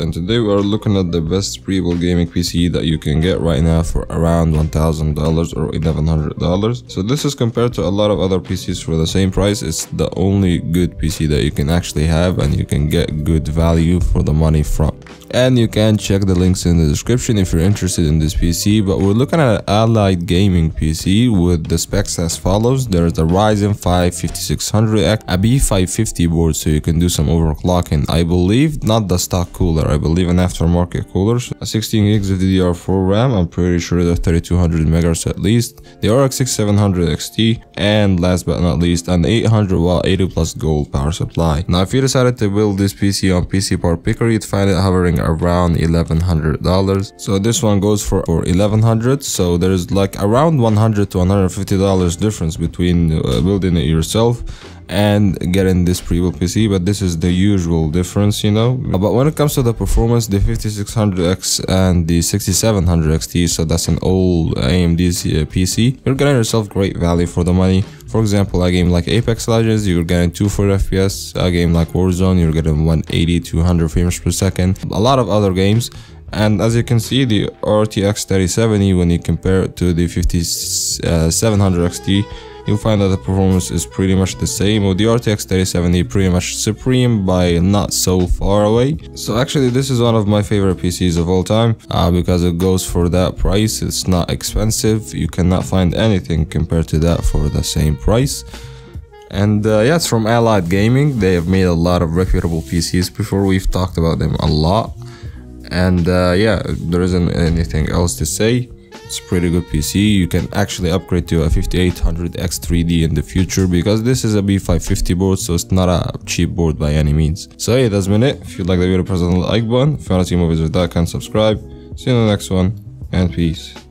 and today we are looking at the best pre-built gaming PC that you can get right now for around $1,000 or $1,100. So this is compared to a lot of other PCs for the same price. It's the only good PC that you can actually have and you can get good value for the money from. And you can check the links in the description if you're interested in this PC. But we're looking at an Allied gaming PC with the specs as follows. There's a Ryzen 5 5600X, a B550 board so you can do some overclocking. I believe not the stock cooler cooler. I believe an aftermarket cooler. 16 gigs of DDR4 RAM. I'm pretty sure they're 3200 megahertz at least. The RX 6700 XT. And last but not least, an 800 watt 80 plus gold power supply. Now, if you decided to build this PC on PC Part Picker, you'd find it hovering around $1100. So this one goes for, for 1100 So there's like around 100 to $150 difference between uh, building it yourself and getting this pre-built PC but this is the usual difference you know? But when it comes to the performance the 5600X and the 6700XT so that's an old AMD uh, PC you're getting yourself great value for the money. For example a game like Apex Legends you're getting 240 FPS a game like Warzone you're getting 180 200 frames per second. A lot of other games. And as you can see the RTX 3070 when you compare it to the 5700 XT you'll find that the performance is pretty much the same with the RTX 3070 pretty much supreme by not so far away so actually this is one of my favorite PCs of all time uh, because it goes for that price it's not expensive you cannot find anything compared to that for the same price and uh, yeah, it's from Allied Gaming. They have made a lot of reputable PCs before. We've talked about them a lot. And uh, yeah, there isn't anything else to say. It's pretty good PC. You can actually upgrade to a 5800X3D in the future because this is a B550 board, so it's not a cheap board by any means. So yeah, that's been it. If you like the video, press the like button. If you want to see more videos with that, can subscribe. See you in the next one, and peace.